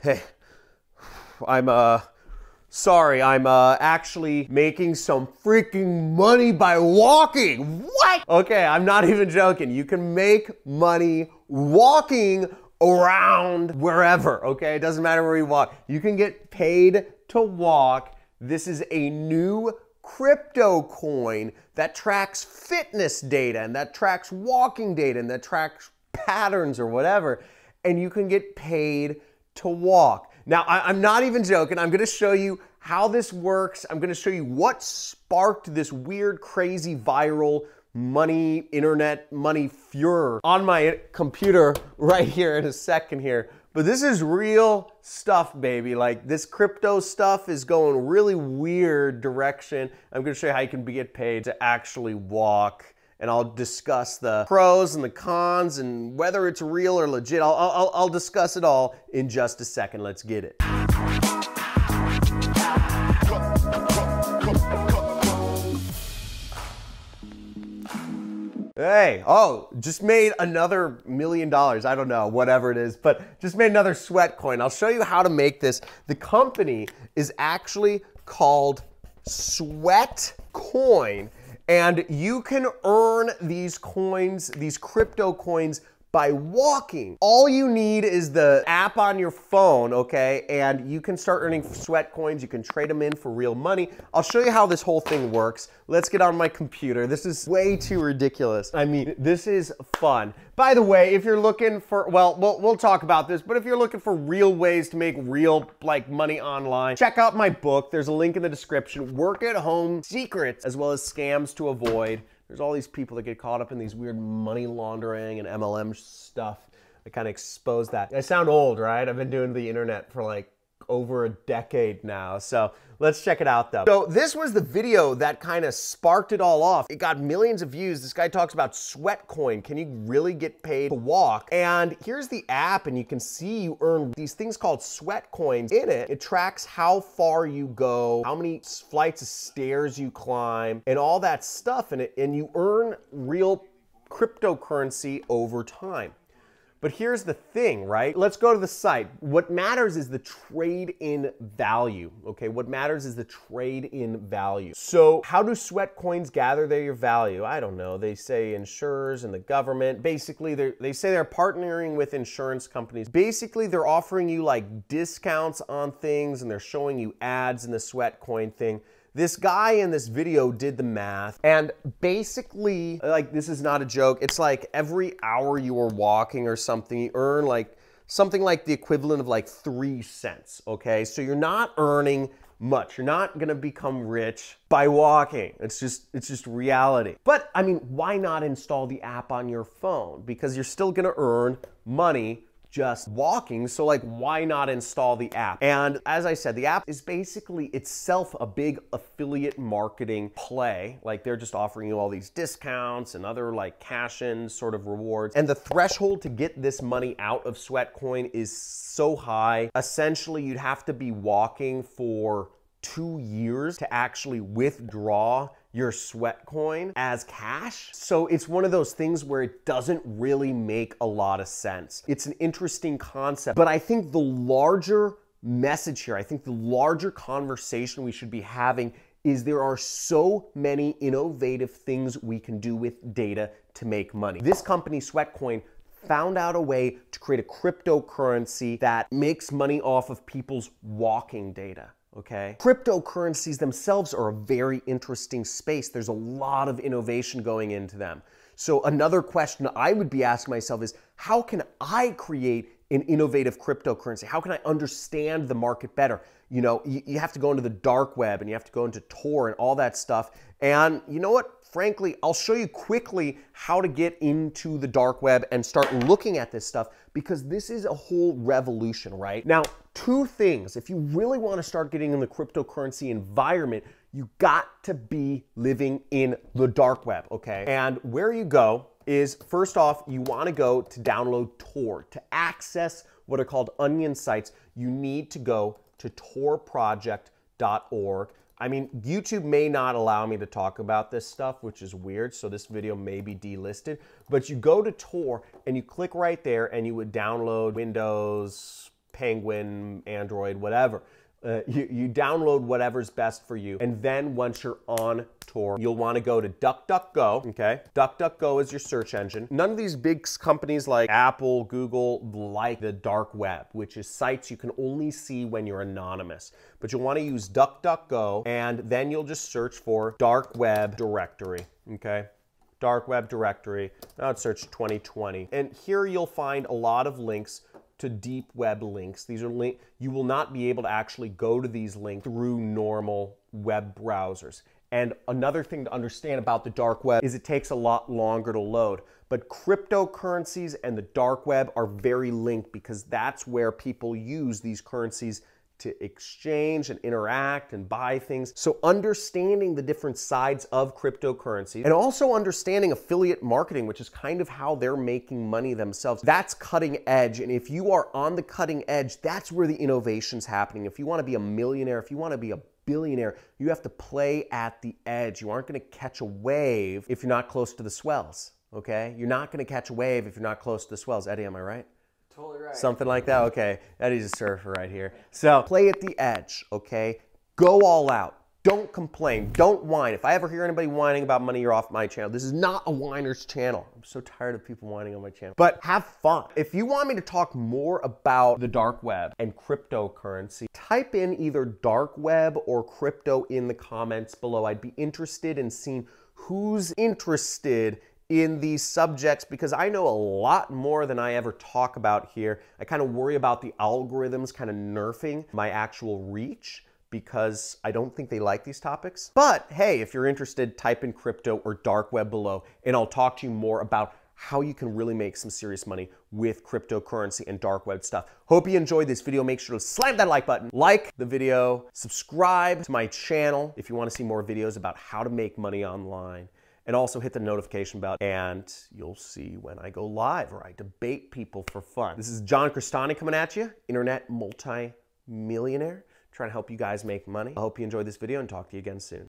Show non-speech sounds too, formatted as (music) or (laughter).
Hey, I'm, uh, sorry, I'm, uh, actually making some freaking money by walking. What? Okay, I'm not (laughs) even joking. You can make money walking around wherever, okay? It doesn't matter where you walk. You can get paid to walk. This is a new crypto coin that tracks fitness data and that tracks walking data and that tracks patterns or whatever. And you can get paid to walk. Now, I, am not even joking. I'm going to show you how this works. I'm going to show you what sparked this weird, crazy, viral money, internet money furor on my computer (laughs) right here in a second here. But this is real stuff, baby. Like this crypto stuff is going really weird direction. I'm going to show you how you can get paid to actually walk and I'll discuss the pros and the cons and whether it's real or legit. I'll, I'll, I'll discuss it all in just a second. Let's get it. Hey, oh, just made another million dollars. I don't know, whatever it is, but just made another sweat coin. I'll show you how to make this. The company is actually called Sweat Coin and you can earn these coins, these crypto coins by walking. All you need is the app on your phone, okay? And you can start earning sweat coins. You can trade them in for real money. I'll show you how this whole thing works. Let's get on my computer. This is way too ridiculous. I mean, this is fun. By the way, if you're looking for, well, well, we'll talk about this, but if you're looking for real ways to make real like money online, check out my book. There's a link in the description. Work at home secrets as well as scams to avoid. There's all these people that get caught up in these weird money laundering and MLM stuff. I kind of expose that. I sound old, right? I've been doing the internet for like over a decade now. So let's check it out though. So this was the video that kind of sparked it all off. It got millions of views. This guy talks about Sweatcoin. Can you really get paid to walk? And here's the app and you can see you earn these things called sweat coins in it. It tracks how far you go, how many flights of stairs you climb and all that stuff in it. And you earn real cryptocurrency over time. But here's the thing, right? Let's go to the site. What matters is the trade in value, okay? What matters is the trade in value. So, how do sweat coins gather their value? I don't know. They say insurers and the government. Basically, they say they're partnering with insurance companies. Basically, they're offering you like discounts on things and they're showing you ads in the sweat coin thing. This guy in this video did the math and basically, like this is not a joke, it's like every hour you are walking or something, you earn like something like the equivalent of like three cents, okay? So you're not earning much. You're not gonna become rich by walking. It's just it's just reality. But I mean, why not install the app on your phone? Because you're still gonna earn money just walking. So like, why not install the app? And as I said, the app is basically itself a big affiliate marketing play. Like they're just offering you all these discounts and other like cash-in sort of rewards. And the threshold to get this money out of Sweatcoin is so high. Essentially, you'd have to be walking for two years to actually withdraw your sweat coin as cash. So it's one of those things where it doesn't really make a lot of sense. It's an interesting concept, but I think the larger message here, I think the larger conversation we should be having is there are so many innovative things we can do with data to make money. This company, Sweatcoin, found out a way to create a cryptocurrency that makes money off of people's walking data okay? Cryptocurrencies themselves are a very interesting space. There's a lot of innovation going into them. So another question I would be asking myself is, how can I create an innovative cryptocurrency? How can I understand the market better? You know, you, have to go into the dark web and you have to go into Tor and all that stuff. And you know what? Frankly, I'll show you quickly how to get into the dark web and start looking at this stuff because this is a whole revolution, right? Now, two things. If you really want to start getting in the cryptocurrency environment, you got to be living in the dark web, okay? And where you go is first off, you want to go to download Tor. To access what are called onion sites, you need to go to torproject.org. I mean, YouTube may not allow me to talk about this stuff, which is weird, so this video may be delisted. But you go to Tor and you click right there and you would download Windows Penguin, Android, whatever. Uh, you, you download whatever's best for you. And then once you're on Tor, you'll want to go to DuckDuckGo, okay? DuckDuckGo is your search engine. None of these big companies like Apple, Google, like the dark web, which is sites you can only see when you're anonymous. But you'll want to use DuckDuckGo, and then you'll just search for dark web directory, okay? dark web directory. Now let's search 2020. And here you'll find a lot of links to deep web links. These are link you will not be able to actually go to these links through normal web browsers. And another thing to understand about the dark web is it takes a lot longer to load. But cryptocurrencies and the dark web are very linked because that's where people use these currencies to exchange and interact and buy things. So understanding the different sides of cryptocurrency and also understanding affiliate marketing, which is kind of how they're making money themselves. That's cutting edge. And if you are on the cutting edge, that's where the innovation's happening. If you want to be a millionaire, if you want to be a billionaire, you have to play at the edge. You aren't going to catch a wave if you're not close to the swells. Okay? You're not going to catch a wave if you're not close to the swells. Eddie, am I right? Totally right. Something like that. Okay, Eddie's a surfer right here. So play at the edge. Okay, go all out. Don't complain. Don't whine. If I ever hear anybody whining about money, you're off my channel. This is not a whiner's channel. I'm so tired of people whining on my channel. But have fun. If you want me to talk more about the dark web and cryptocurrency, type in either dark web or crypto in the comments below. I'd be interested in seeing who's interested in these subjects because I know a lot more than I ever talk about here. I kind of worry about the algorithms kind of nerfing my actual reach because I don't think they like these topics. But hey, if you're interested, type in crypto or dark web below and I'll talk to you more about how you can really make some serious money with cryptocurrency and dark web stuff. Hope you enjoyed this video. Make sure to slam that like button, like the video, subscribe to my channel if you want to see more videos about how to make money online and also hit the notification bell and you'll see when I go live or I debate people for fun. This is John Crestani coming at you, internet multi-millionaire, trying to help you guys make money. I hope you enjoyed this video and talk to you again soon.